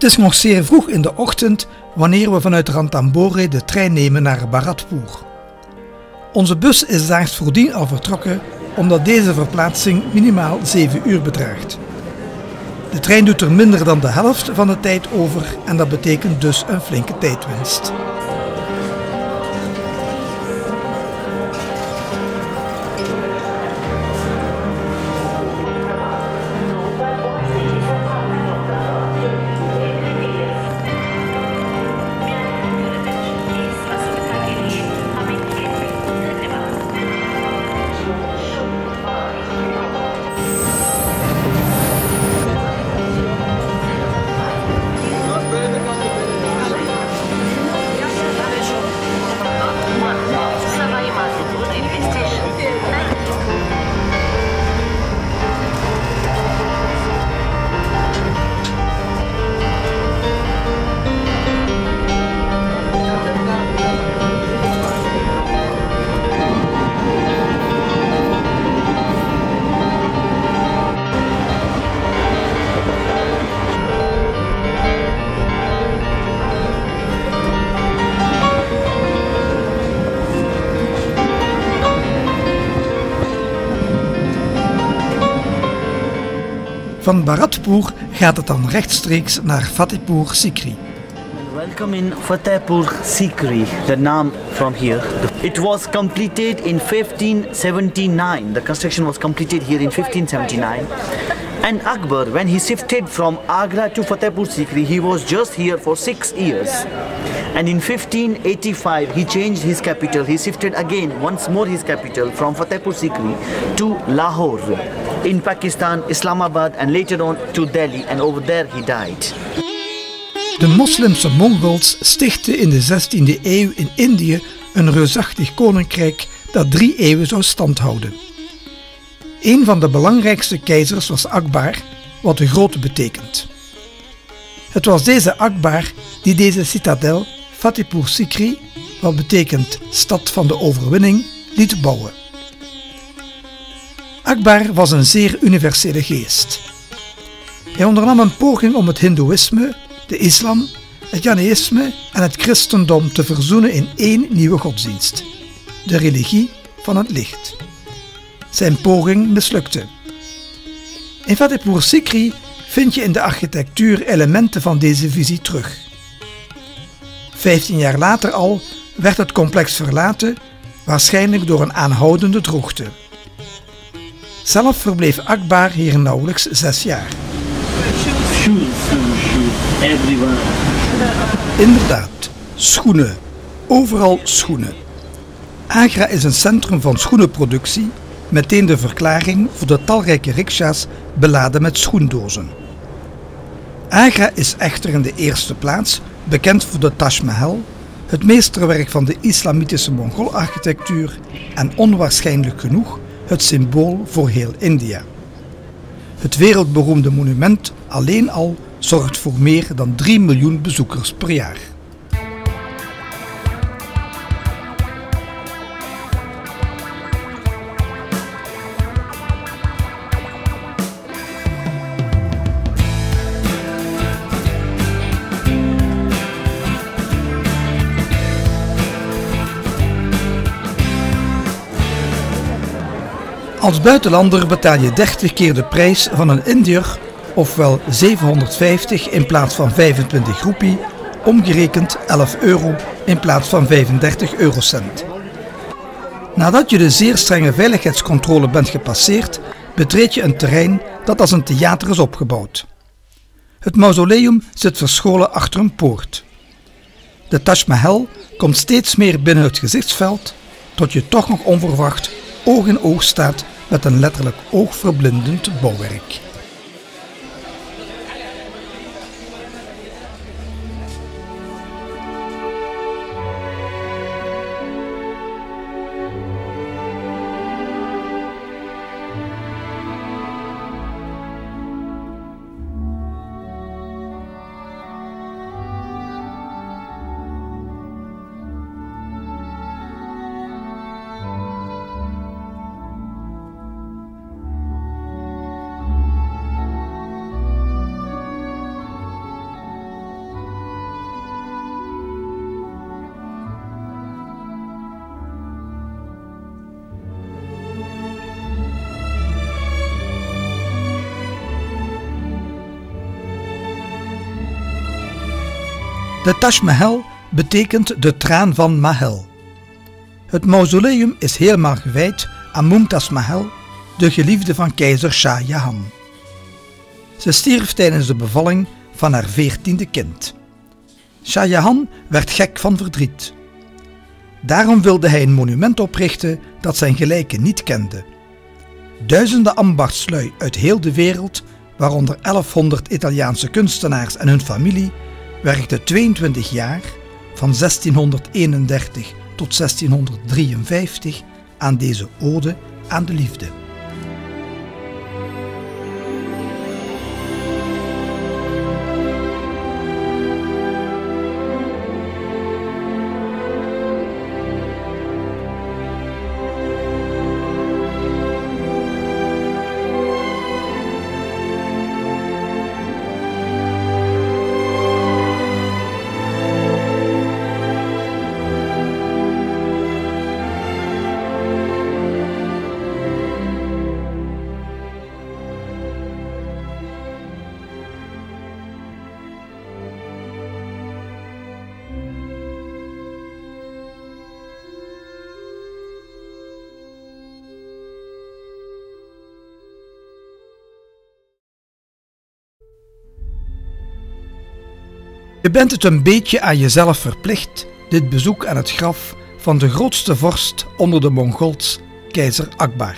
Het is nog zeer vroeg in de ochtend wanneer we vanuit Rantambore de trein nemen naar Bharatpur. Onze bus is daags voordien al vertrokken omdat deze verplaatsing minimaal 7 uur bedraagt. De trein doet er minder dan de helft van de tijd over en dat betekent dus een flinke tijdwinst. Van Bharatpur gaat het dan rechtstreeks naar Fatehpur Sikri. Welcome in Fatehpur Sikri, the name from here. It was completed in 1579. The construction was completed here in 1579. And Akbar, when he shifted from Agra to Fatehpur Sikri, he was just here for six years. And in 1585, he changed his capital. He shifted again, once more his capital from Fatehpur Sikri to Lahore in Pakistan, Islamabad, and later on to Delhi. And over there, he died. De moslimse Mongols stichtten in de 16e eeuw in Indië een reusachtig koninkrijk dat drie eeuwen zou standhouden. Een van de belangrijkste keizers was Akbar, wat de grote betekent. Het was deze Akbar die deze citadel, Fatehpur Sikri, wat betekent stad van de overwinning, liet bouwen. Akbar was een zeer universele geest. Hij ondernam een poging om het Hindoeïsme, de islam, het Jainisme en het christendom te verzoenen in één nieuwe godsdienst, de religie van het licht. Zijn poging mislukte. In Fatehpur Sikri vind je in de architectuur elementen van deze visie terug. Vijftien jaar later al werd het complex verlaten, waarschijnlijk door een aanhoudende droogte. Zelf verbleef Akbar hier nauwelijks zes jaar. Inderdaad, schoenen. Overal schoenen. Agra is een centrum van schoenenproductie, meteen de verklaring voor de talrijke riksha's beladen met schoendozen. Agra is echter in de eerste plaats bekend voor de Taj Mahal, het meesterwerk van de islamitische Mongool-architectuur en onwaarschijnlijk genoeg het symbool voor heel India. Het wereldberoemde monument alleen al zorgt voor meer dan 3 miljoen bezoekers per jaar. Als buitenlander betaal je 30 keer de prijs van een Indiër, ofwel 750 in plaats van 25 roepie, omgerekend 11 euro in plaats van 35 eurocent. Nadat je de zeer strenge veiligheidscontrole bent gepasseerd, betreed je een terrein dat als een theater is opgebouwd. Het mausoleum zit verscholen achter een poort. De Taj Mahal komt steeds meer binnen het gezichtsveld, tot je toch nog onverwacht oog in oog staat met een letterlijk oogverblindend bouwwerk. De Taj Mahal betekent de traan van Mahal. Het mausoleum is helemaal gewijd aan Mumtaz Mahal, de geliefde van keizer Shah Jahan. Ze stierf tijdens de bevalling van haar veertiende kind. Shah Jahan werd gek van verdriet. Daarom wilde hij een monument oprichten dat zijn gelijke niet kende. Duizenden ambachtslui uit heel de wereld, waaronder 1100 Italiaanse kunstenaars en hun familie, werkten 22 jaar, van 1631 tot 1653, aan deze ode aan de liefde. Je bent het een beetje aan jezelf verplicht, dit bezoek aan het graf van de grootste vorst onder de Mongols, keizer Akbar.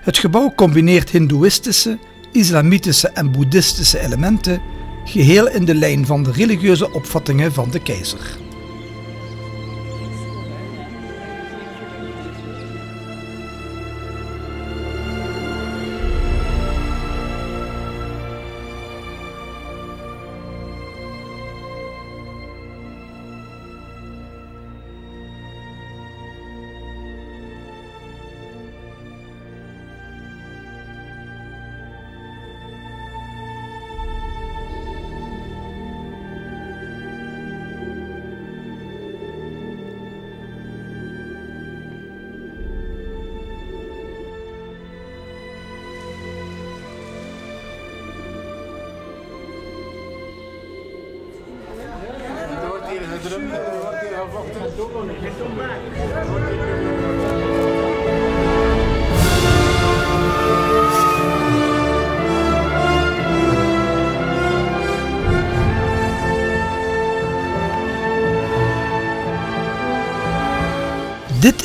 Het gebouw combineert hindoeïstische, islamitische en boeddhistische elementen, geheel in de lijn van de religieuze opvattingen van de keizer. Dit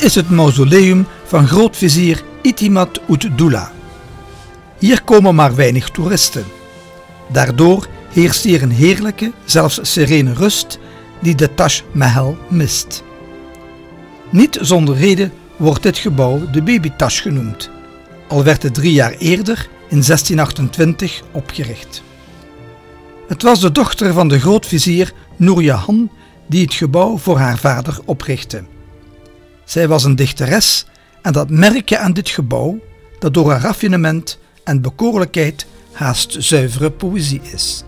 is het mausoleum van grootvizier Itimat ud-Dula. Hier komen maar weinig toeristen. Daardoor heerst hier een heerlijke, zelfs serene rust die de Taj Mahal mist. Niet zonder reden wordt dit gebouw de Baby Taj genoemd, al werd het drie jaar eerder, in 1628, opgericht. Het was de dochter van de grootvizier Jahan die het gebouw voor haar vader oprichtte. Zij was een dichteres en dat merk je aan dit gebouw, dat door haar raffinement en bekoorlijkheid haast zuivere poëzie is.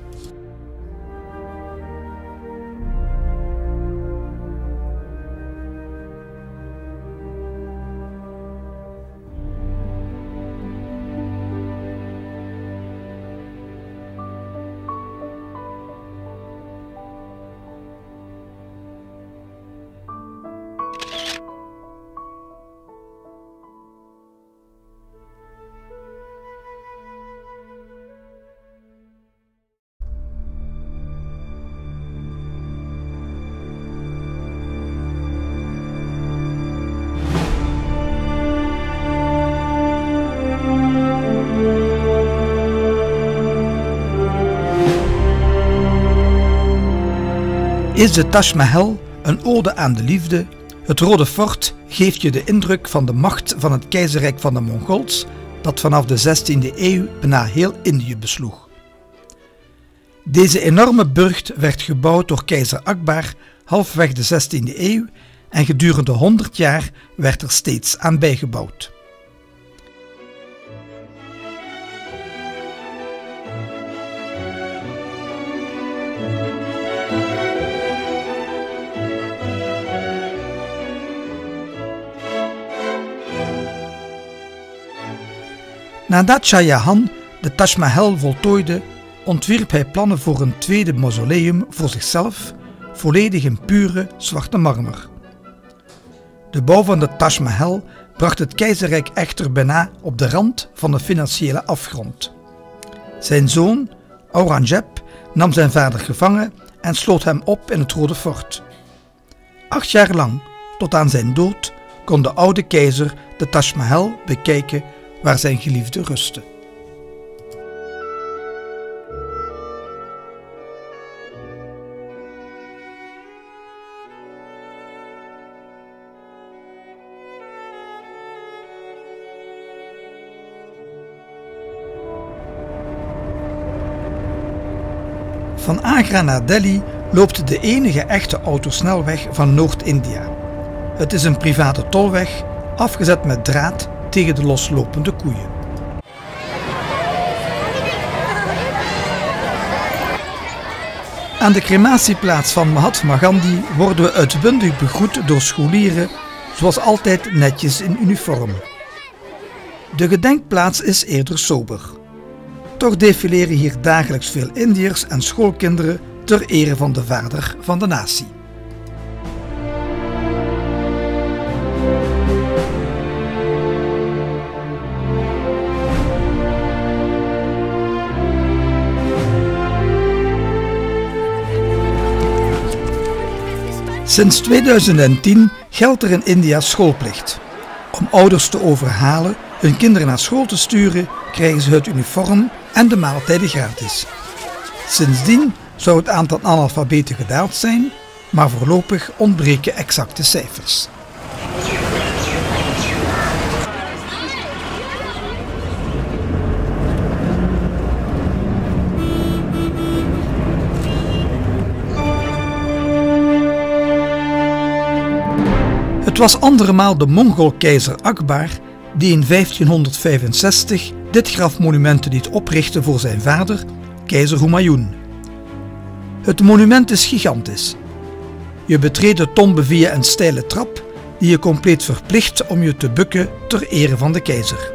Is de Taj Mahal een ode aan de liefde? Het Rode Fort geeft je de indruk van de macht van het keizerrijk van de Mongols, dat vanaf de 16e eeuw bijna heel Indië besloeg. Deze enorme burcht werd gebouwd door keizer Akbar halfweg de 16e eeuw en gedurende 100 jaar werd er steeds aan bijgebouwd. Nadat Shah Jahan de Taj Mahal voltooide, ontwierp hij plannen voor een tweede mausoleum voor zichzelf, volledig in pure zwarte marmer. De bouw van de Taj Mahal bracht het keizerrijk echter bijna op de rand van de financiële afgrond. Zijn zoon, Aurangzeb, nam zijn vader gevangen en sloot hem op in het Rode Fort. Acht jaar lang, tot aan zijn dood, kon de oude keizer de Taj Mahal bekijken waar zijn geliefde rustte. Van Agra naar Delhi loopt de enige echte autosnelweg van Noord-India. Het is een private tolweg, afgezet met draad tegen de loslopende koeien. Aan de crematieplaats van Mahatma Gandhi worden we uitbundig begroet door scholieren, zoals altijd netjes in uniform. De gedenkplaats is eerder sober. Toch defileren hier dagelijks veel Indiërs en schoolkinderen ter ere van de vader van de natie. Sinds 2010 geldt er in India schoolplicht. Om ouders te overhalen hun kinderen naar school te sturen, krijgen ze het uniform en de maaltijden gratis. Sindsdien zou het aantal analfabeten gedaald zijn, maar voorlopig ontbreken exacte cijfers. Was andermaal de Mongool-keizer Akbar die in 1565 dit grafmonument liet oprichten voor zijn vader, keizer Humayun. Het monument is gigantisch. Je betreedt de tombe via een steile trap die je compleet verplicht om je te bukken ter ere van de keizer.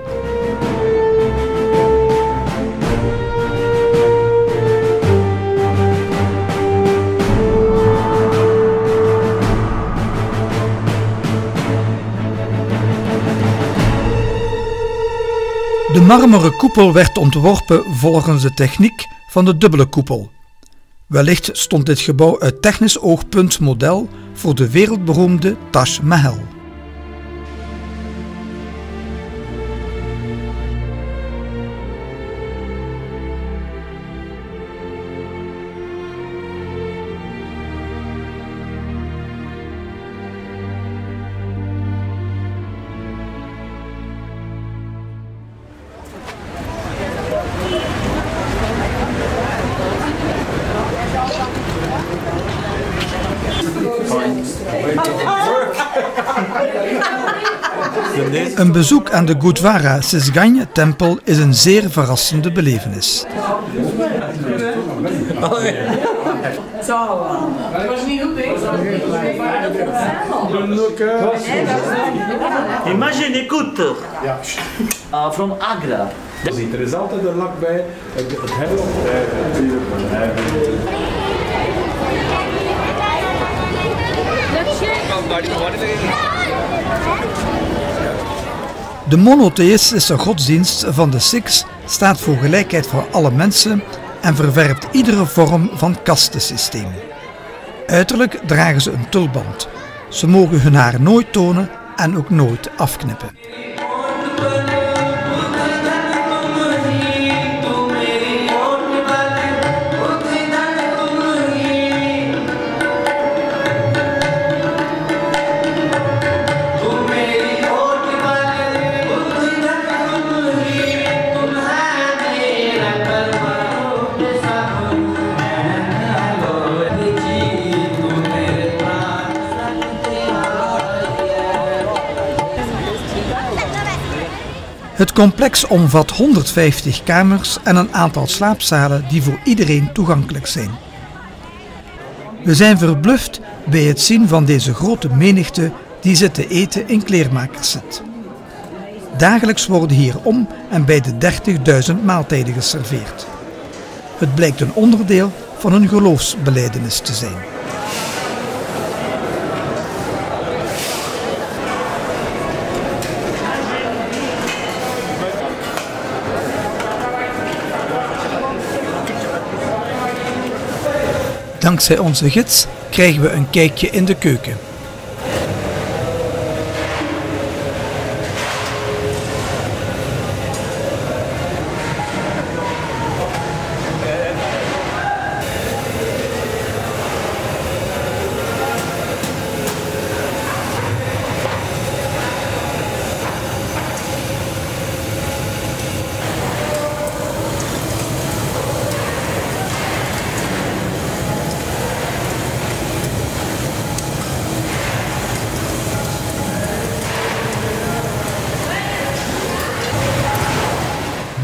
De marmeren koepel werd ontworpen volgens de techniek van de dubbele koepel. Wellicht stond dit gebouw uit technisch oogpunt model voor de wereldberoemde Taj Mahal. Bezoek aan de Gurdwara Sisganje tempel is een zeer verrassende belevenis. Imagine, écoute, uh, from Agra. Er is altijd een lak bij, het het hebben De monotheïstische godsdienst van de Sikhs staat voor gelijkheid voor alle mensen en verwerpt iedere vorm van kastensysteem. Uiterlijk dragen ze een tulband. Ze mogen hun haar nooit tonen en ook nooit afknippen. Het complex omvat 150 kamers en een aantal slaapzalen die voor iedereen toegankelijk zijn. We zijn verbluft bij het zien van deze grote menigte die zitten eten in kleermakerszit. Dagelijks worden hier om en bij de 30.000 maaltijden geserveerd. Het blijkt een onderdeel van hun geloofsbeleidenis te zijn. Dankzij onze gids krijgen we een kijkje in de keuken.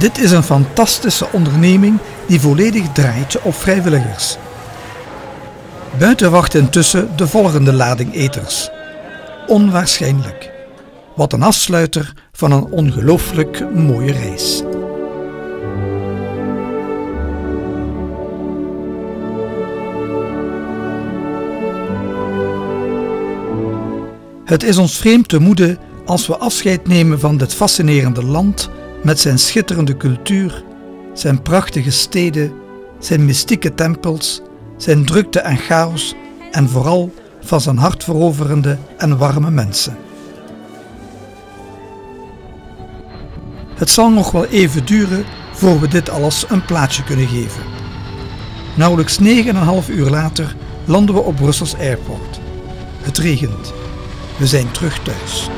Dit is een fantastische onderneming die volledig draait op vrijwilligers. Buiten wacht intussen de volgende lading eters. Onwaarschijnlijk. Wat een afsluiter van een ongelooflijk mooie reis. Het is ons vreemd te moede als we afscheid nemen van dit fascinerende land met zijn schitterende cultuur, zijn prachtige steden, zijn mystieke tempels, zijn drukte en chaos en vooral van zijn hartveroverende en warme mensen. Het zal nog wel even duren voor we dit alles een plaatsje kunnen geven. Nauwelijks 9,5 uur later landen we op Brussels Airport. Het regent. We zijn terug thuis.